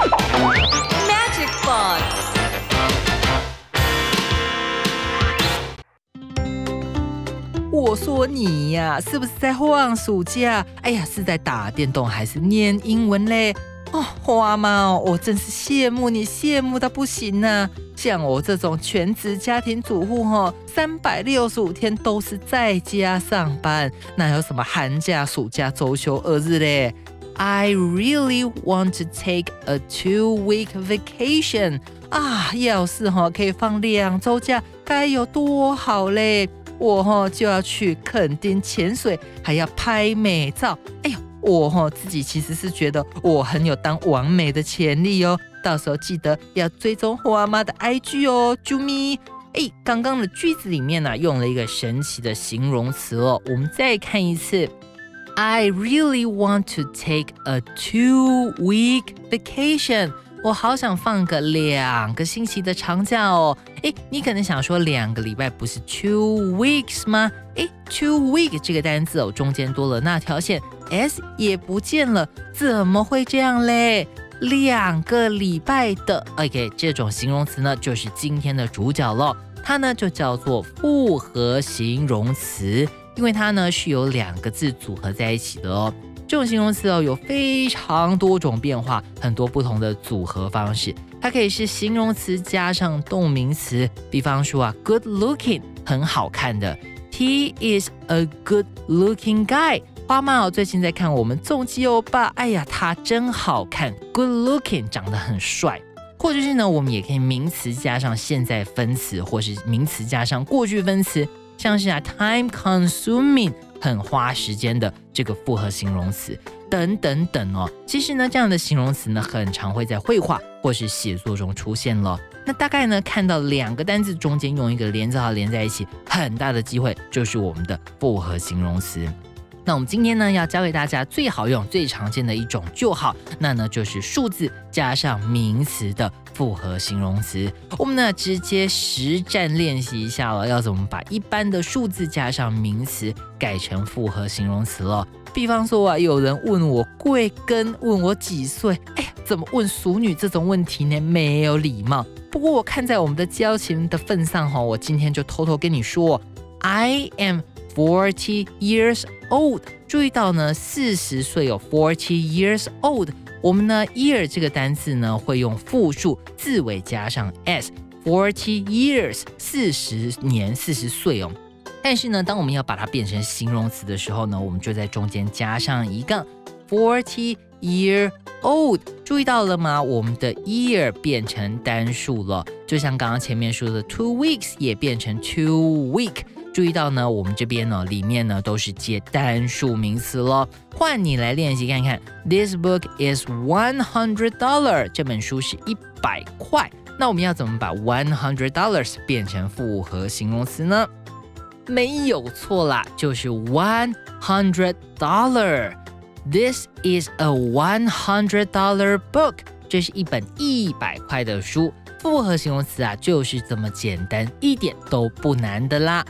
Magic。我说你呀，是不是在放暑假？哎呀，是在打电动还是念英文嘞？哦，花猫，我真是羡慕你，羡慕到不行呢。像我这种全职家庭主妇，哈，三百六十五天都是在家上班，哪有什么寒假、暑假、周休二日嘞？I really want to take a two-week vacation 啊！要是哈可以放两周假，该有多好嘞！我哈就要去垦丁潜水，还要拍美照。哎呦！我哈自己其实是觉得我很有当完美的潜力哦，到时候记得要追踪花妈的 IG 哦，啾咪。哎，刚刚的句子里面呢用了一个神奇的形容词哦，我们再看一次。I really want to take a two-week vacation。我好想放个两个星期的长假哦。哎，你可能想说两个礼拜不是 two weeks 吗？哎，two week 这个单字哦，中间多了那条线。s 也不见了，怎么会这样嘞？两个礼拜的，OK，这种形容词呢，就是今天的主角了。它呢就叫做复合形容词，因为它呢是由两个字组合在一起的哦。这种形容词哦有非常多种变化，很多不同的组合方式。它可以是形容词加上动名词，比方说啊，good looking，很好看的，He is a good looking guy。花妈哦，最近在看我们重击欧巴，哎呀，他真好看，good looking，长得很帅。或者是呢，我们也可以名词加上现在分词，或是名词加上过去分词，像是啊，time consuming，很花时间的这个复合形容词，等等等哦。其实呢，这样的形容词呢，很常会在绘画或是写作中出现了。那大概呢，看到两个单字中间用一个连字号连在一起，很大的机会就是我们的复合形容词。那我们今天呢，要教给大家最好用、最常见的一种就好，那呢就是数字加上名词的复合形容词。我们呢直接实战练习一下了，要怎么把一般的数字加上名词改成复合形容词了。比方说啊，有人问我贵庚，问我几岁，哎呀，怎么问熟女这种问题呢？没有礼貌。不过我看在我们的交情的份上哈，我今天就偷偷跟你说，I am forty years。old，注意到呢，四十岁有 forty years old。我们呢，year 这个单词呢，会用复数字尾加上 s，forty years，四十年，四十岁哦。但是呢，当我们要把它变成形容词的时候呢，我们就在中间加上一个 forty year old。注意到了吗？我们的 year 变成单数了，就像刚刚前面说的 two weeks 也变成 two week。注意到呢，我们这边呢，里面呢都是接单数名词咯。换你来练习看看，This book is one hundred dollar。这本书是一百块。那我们要怎么把 one hundred dollars 变成复合形容词呢？没有错啦，就是 one hundred dollar。This is a one hundred dollar book。这是一本一百块的书。复合形容词啊，就是这么简单，一点都不难的啦。